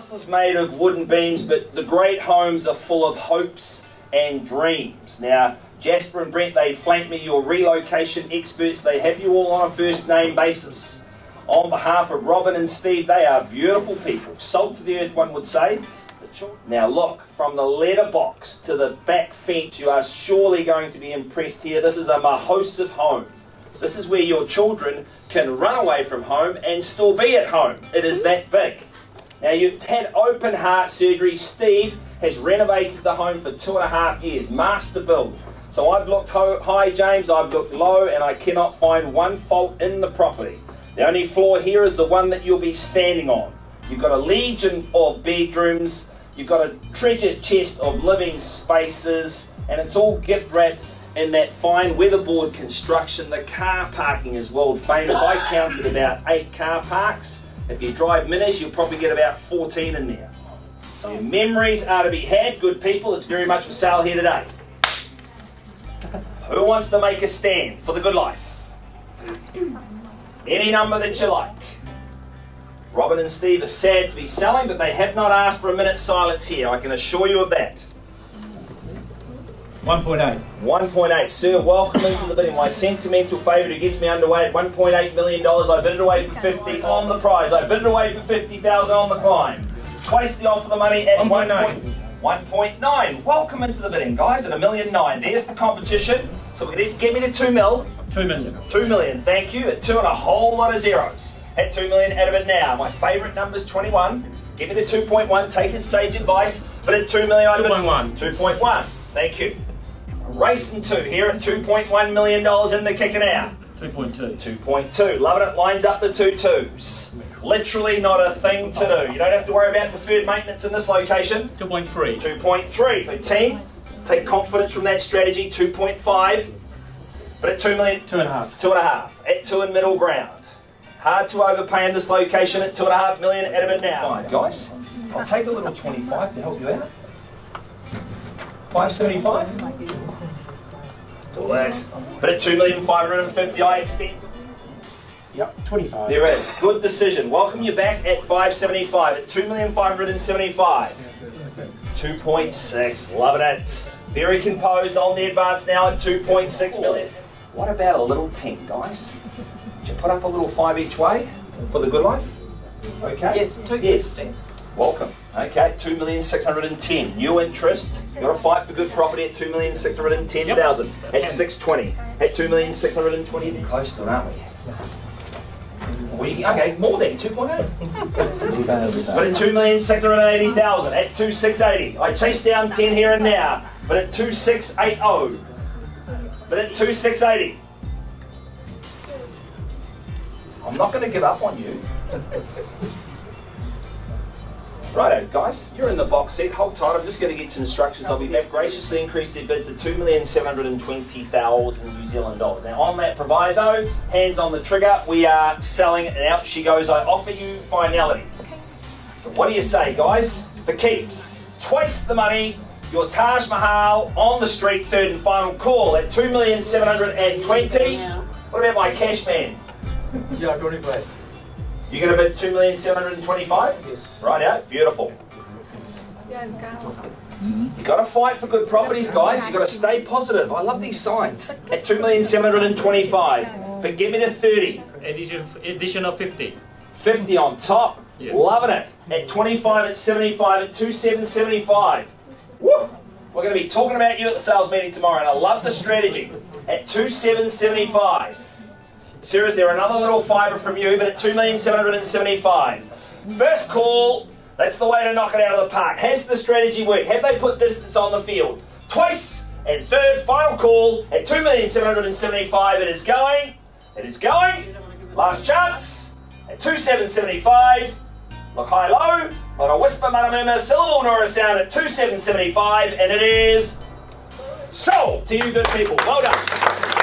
house is made of wooden beams, but the great homes are full of hopes and dreams. Now, Jasper and Bret, they flank me, your relocation experts. They have you all on a first name basis. On behalf of Robin and Steve, they are beautiful people. Salt to the earth, one would say. Now look, from the letterbox to the back fence, you are surely going to be impressed here. This is a mahosive home. This is where your children can run away from home and still be at home. It is that big. Now you've had open heart surgery. Steve has renovated the home for two and a half years. Master build. So I've looked high, James, I've looked low, and I cannot find one fault in the property. The only flaw here is the one that you'll be standing on. You've got a legion of bedrooms, you've got a treasure chest of living spaces, and it's all gift wrapped in that fine weatherboard construction. The car parking is world famous. I counted about eight car parks. If you drive minis, you'll probably get about 14 in there. So memories are to be had, good people. It's very much for sale here today. Who wants to make a stand for the good life? Any number that you like. Robin and Steve are sad to be selling, but they have not asked for a minute's silence here. I can assure you of that. 1.8. 1.8. Sir, welcome into the bidding. My sentimental favourite who gets me underway at $1.8 million. I bid it away for 50 on the prize. I bid it away for 50,000 on the climb. Twice the offer of the money at 1.9. 1.9. Welcome into the bidding, guys, at a million nine. There's the competition. So we're going to get me to 2 mil. 2 million. 2 million, thank you. At 2 and a whole lot of zeros. At 2 million out of it now. My favourite number is 21. Give me to 2.1. Take his sage advice. But at 2 million, 2.1. 2.1. Thank you. Racing 2 here at $2.1 million in the kicking out. 2.2. 2.2. Loving it. Lines up the two twos. Literally not a thing to do. You don't have to worry about deferred maintenance in this location. 2.3. 2.3. So team, take confidence from that strategy. 2.5. But at 2 million. Two and a half. Two and a half. At two in middle ground. Hard to overpay in this location at two and a half million out of it now. Fine, guys. I'll take a little 25 to help you out. 575? All that. But at 2,550 I extend. Yep, 25. There is. Good decision. Welcome you back at 575 at 2,575. 2.6. Loving it. Very composed on the advance now at 2.6 million. What about a little 10, guys? Did you put up a little 5 each way for the good life? Okay? Yes, 260. Yes. Welcome. Okay, 2,610. New interest. You've got to fight for good property at 2,610,000. Yep. At 620. At 2,620. Close to it, aren't we? We, okay, more than 2.8. but at 2,680,000, at 2,680. I chased down 10 here and now, but at 2,680. But at 2,680. I'm not going to give up on you. Righto, guys, you're in the box seat. Hold tight. I'm just going to get some instructions. I'll be back. Graciously increased their bid to 2,720,000 New Zealand dollars. Now, on that proviso, hands on the trigger, we are selling, and out she goes. I offer you finality. Okay. So, what do you say, guys? For keeps, twice the money. Your Taj Mahal on the street, third and final call at 2,720. What about my cash man? Yeah, 25. You're going to bid 2,725? Yes. Right out, beautiful. You got to fight for good properties, guys. You got to stay positive. I love these signs. At 2,725. But give me the 30. Addition, addition of 50. 50 on top. Yes. Loving it. At 25, at 75, at 2775. Woo! We're going to be talking about you at the sales meeting tomorrow, and I love the strategy. At 2775. There another little fiver from you, but at 2,775. First call, that's the way to knock it out of the park. Has the strategy worked? Have they put distance on the field? Twice, and third, final call at 2,775. It is going. It is going. Last chance at 2,775. Look high low, not a whisper, not a murmur, syllable nor a sound at 2,775, and it is sold to you good people. Well done.